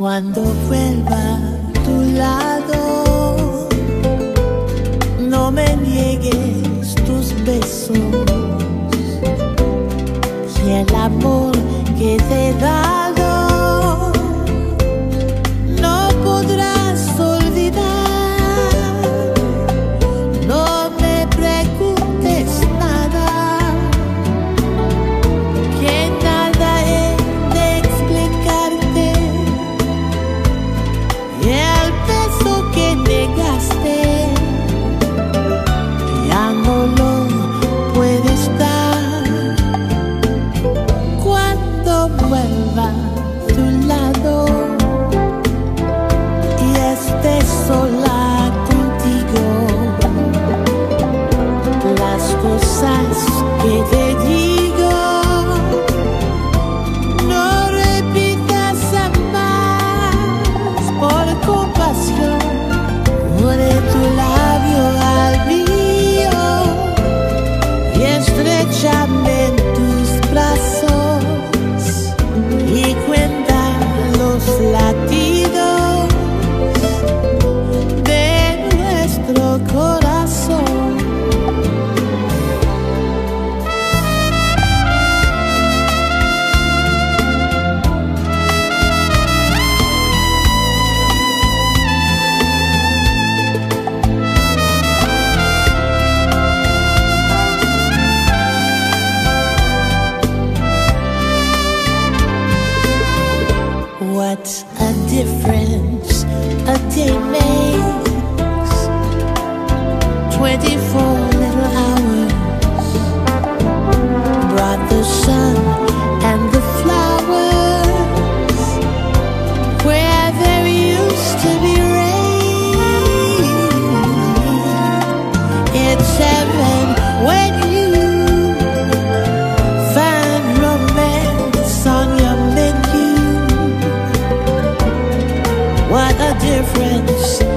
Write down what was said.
cuando vuelva tu lado. Yes. Pra difference a day makes. 24 what a difference.